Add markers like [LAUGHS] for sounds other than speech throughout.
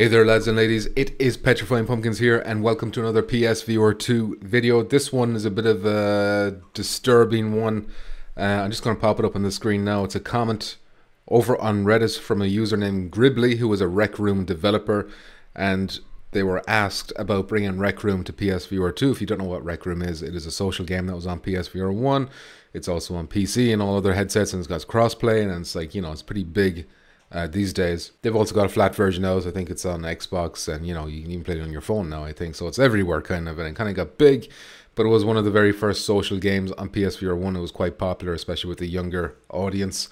Hey there lads and ladies, it is Petrifying Pumpkins here and welcome to another PSVR 2 video. This one is a bit of a disturbing one. Uh, I'm just going to pop it up on the screen now. It's a comment over on Reddit from a user named Gribbly who is a Rec Room developer and they were asked about bringing Rec Room to PSVR 2. If you don't know what Rec Room is, it is a social game that was on PSVR 1. It's also on PC and all other headsets and it's got crossplay and it's like, you know, it's pretty big uh, these days. They've also got a flat version. So I think it's on Xbox, and you know you can even play it on your phone now. I think so. It's everywhere, kind of, and it kind of got big. But it was one of the very first social games on PSVR one. It was quite popular, especially with the younger audience.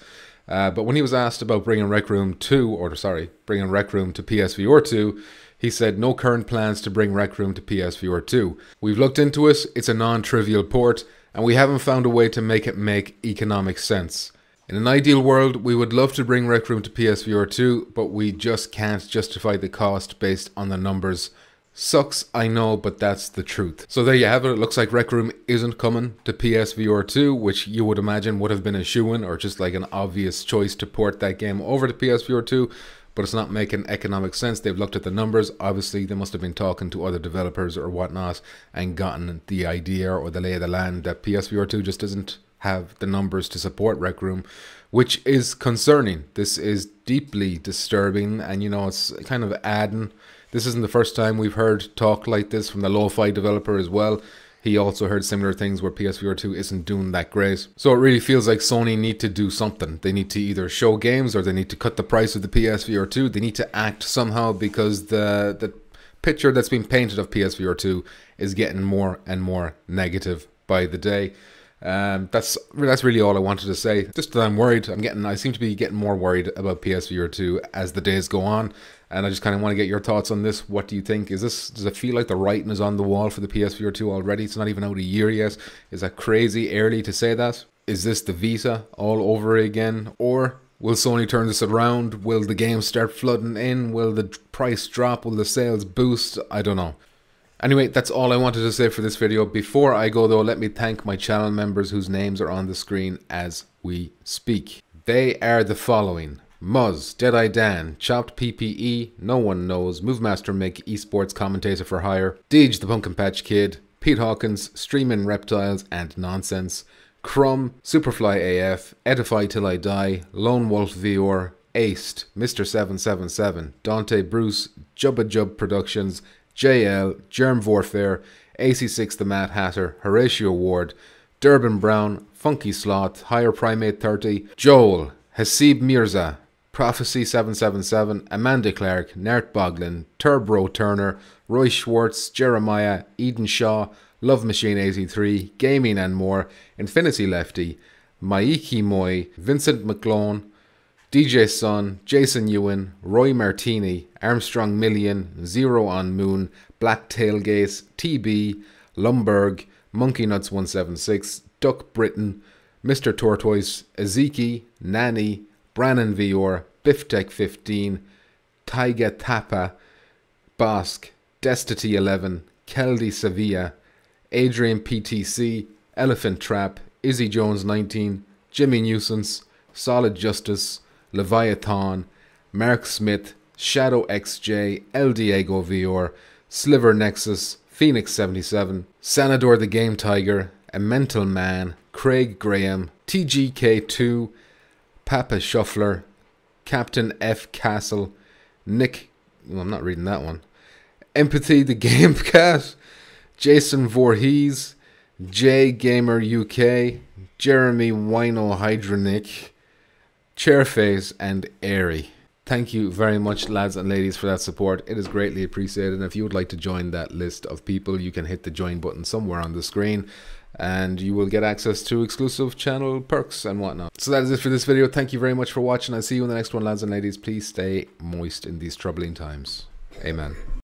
Uh, but when he was asked about bringing Rec Room 2, or sorry, bringing Rec Room to PSVR 2, he said no current plans to bring Rec Room to PSVR 2. We've looked into it, it's a non trivial port, and we haven't found a way to make it make economic sense. In an ideal world, we would love to bring Rec Room to PSVR 2, but we just can't justify the cost based on the numbers. Sucks, I know, but that's the truth. So there you have it. It looks like Rec Room isn't coming to PSVR 2, which you would imagine would have been a shoe-in or just like an obvious choice to port that game over to PSVR 2 but it's not making economic sense. They've looked at the numbers. Obviously, they must have been talking to other developers or whatnot and gotten the idea or the lay of the land that PSVR 2 just isn't have the numbers to support Rec Room, which is concerning. This is deeply disturbing, and you know, it's kind of adding. This isn't the first time we've heard talk like this from the lo-fi developer as well. He also heard similar things where PSVR 2 isn't doing that great. So it really feels like Sony need to do something. They need to either show games or they need to cut the price of the PSVR 2. They need to act somehow because the the picture that's been painted of PSVR 2 is getting more and more negative by the day. Um, that's that's really all I wanted to say. Just that I'm worried. I'm getting. I seem to be getting more worried about PSVR 2 as the days go on, and I just kind of want to get your thoughts on this. What do you think? Is this? Does it feel like the writing is on the wall for the PSVR 2 already? It's not even out a year yet. Is that crazy early to say that? Is this the Vita all over again, or Will Sony turn this around? Will the games start flooding in? Will the price drop? Will the sales boost? I don't know. Anyway, that's all I wanted to say for this video. Before I go though, let me thank my channel members whose names are on the screen as we speak. They are the following. Muzz, Deadeye Dan, Chopped PPE, No One Knows, Movemaster Mick, Esports Commentator for Hire, Deej the Pumpkin Patch Kid, Pete Hawkins, Streaming Reptiles and Nonsense, Crumb, Superfly AF, Edify Till I Die, Lone Wolf VR, Aced, Mr. 777, Dante Bruce, Jubba Jub Productions, JL, Germ Warfare, AC6 the Mad Hatter, Horatio Ward, Durban Brown, Funky Sloth, Higher Primate 30, Joel, Hasib Mirza, Prophecy 777, Amanda Clark, Nert Boglin, Turbro Turner, Roy Schwartz, Jeremiah, Eden Shaw, Love Machine 83, Gaming and More, Infinity Lefty, Maiki Moy, Vincent McClone, DJ Sun, Jason Ewan, Roy Martini, Armstrong Million, Zero on Moon, Black Tailgate, TB, Lumberg, Monkey Nuts 176, Duck Britain, Mr. Tortoise, Ezeki, Nanny, Brannon Vior, Biftech 15, Taiga Tapa, Basque, Destity 11, Keldy Sevilla, Adrian PTC, Elephant Trap, Izzy Jones 19, Jimmy Nuisance, Solid Justice, Leviathan, Mark Smith, Shadow XJ, El Diego Vior, Sliver Nexus, Phoenix 77, Sanador the Game Tiger, A Mental Man, Craig Graham, TGK2, Papa Shuffler, Captain F Castle, Nick, well, I'm not reading that one, Empathy the Game [LAUGHS] Cat, Jason Voorhees, J Gamer UK, Jeremy Wino Hydronic, Chairface, and Airy. Thank you very much, lads and ladies, for that support. It is greatly appreciated. And if you would like to join that list of people, you can hit the join button somewhere on the screen and you will get access to exclusive channel perks and whatnot. So that is it for this video. Thank you very much for watching. I'll see you in the next one, lads and ladies. Please stay moist in these troubling times. Amen.